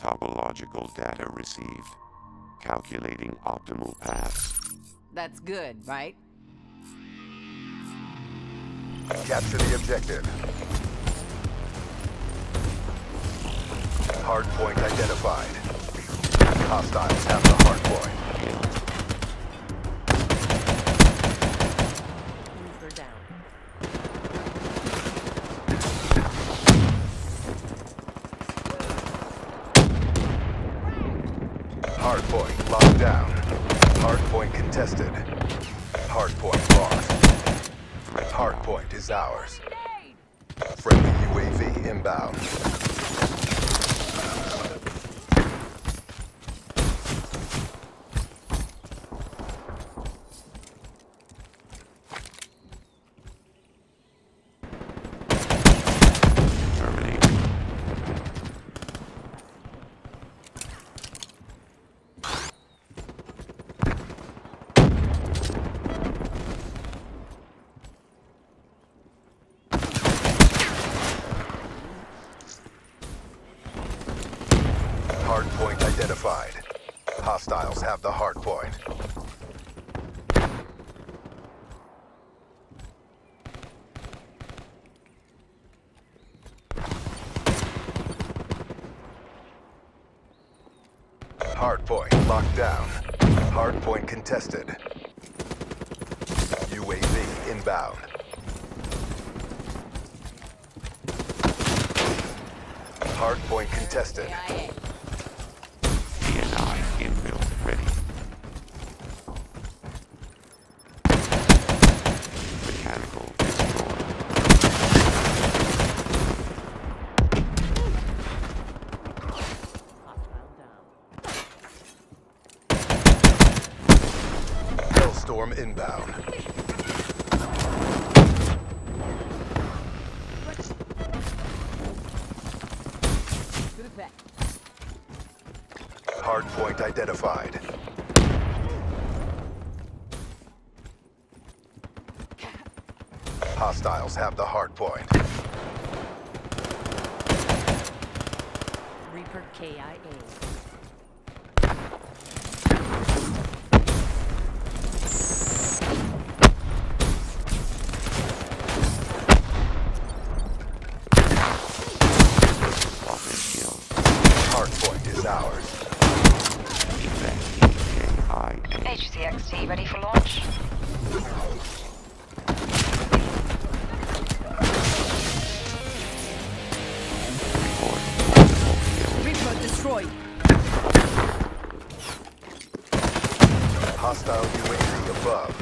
Topological data received. Calculating optimal paths. That's good, right? Capture the objective. Hardpoint identified. Hostiles have the hardpoint. Reaper down. Hardpoint locked down. Hardpoint contested. Hardpoint lost. Hardpoint is ours. Friendly UAV inbound. Terminated. Hardpoint identified. Hostiles have the hardpoint. Hardpoint locked down. Hardpoint contested. UAV inbound. Hardpoint contested. AIA. DNI inbuilt ready. Mechanical destroyed. Hostile down. Hellstorm inbound. Hardpoint identified. Hostiles have the hardpoint. Reaper KIA. Office kill. Hardpoint is ours. Effect KIA. HCXD ready for launch? Report multiple kill. Reaper destroyed. Hostile UAV above.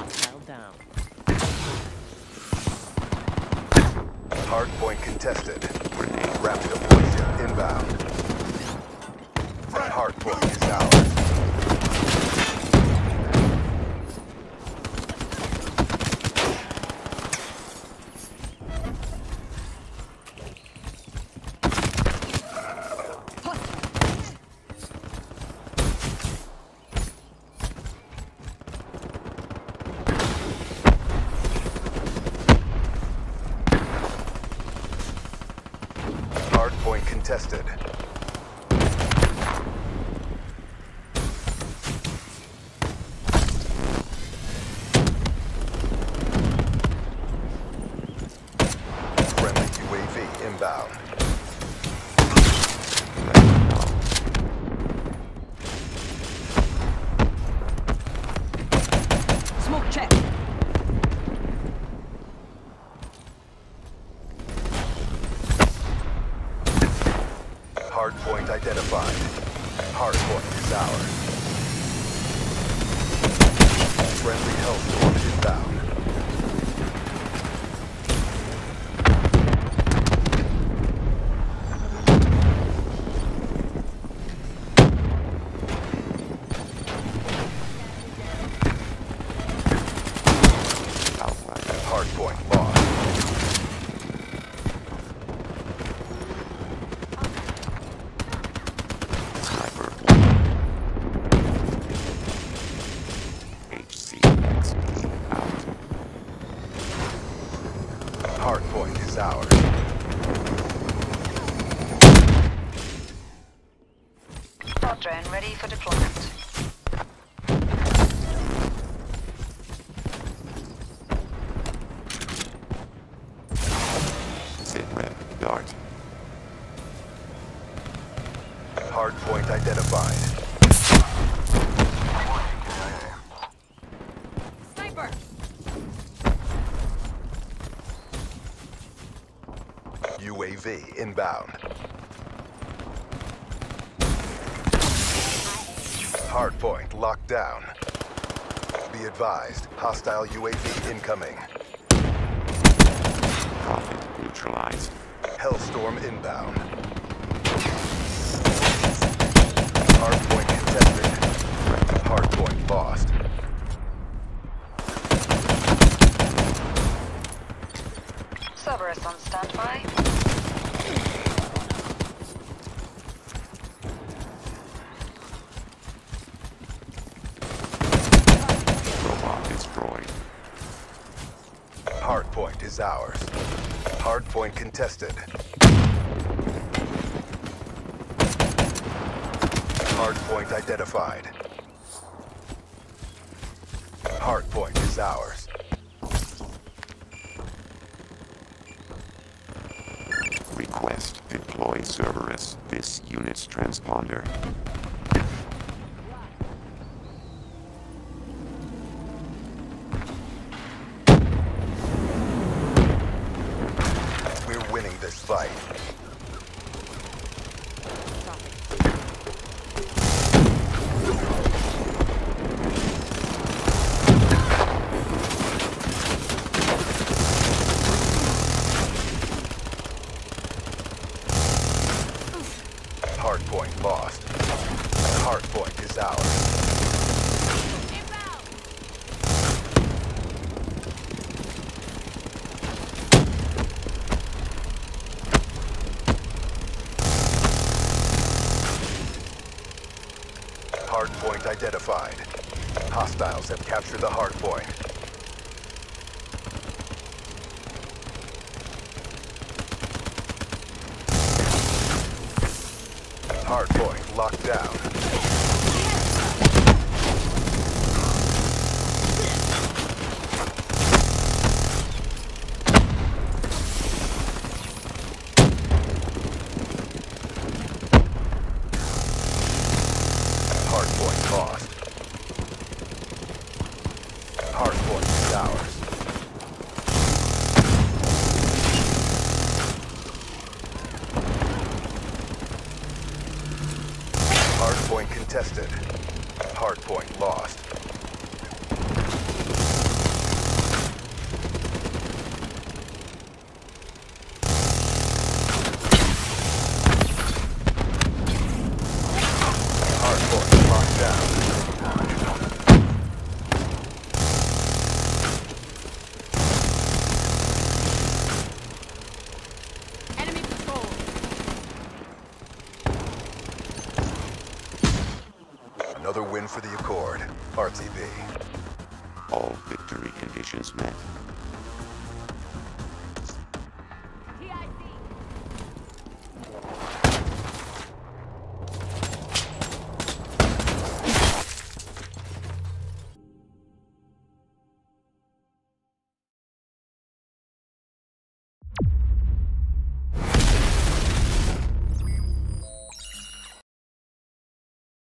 Hostile down. Hardpoint contested. Grenade. Rapid deployment inbound. Hardpoint is ours. Hardpoint contested. Friendly UAV inbound. Smoke check. Hardpoint identified. Hardpoint is ours. Friendly Hellstorm inbound. Alpha. Hardpoint lost. Sniper. HCXD out. Hardpoint is is ours. Pod drone ready for deployment. Sit rep. Dart. Hard point identified. Sniper. UAV inbound. Hard point locked down. Be advised, hostile UAV incoming. Prophet neutralized. Hellstorm inbound. Hard point contested. Hard point lost. Cerberus on standby. Robot destroyed. Hard point is ours. Hard point contested. Hard point identified. Hard point is ours. Request deploy Cerberus. This unit's transponder. Hard point is ours. Hard point identified. Hostiles have captured the hard point. Hard point locked down. Hard point lost. Hard point is ours. Hard point contested. Hard point lost. Hard point locked down. Enemy patrol. Another win for the Accord. RTB. All victory conditions met.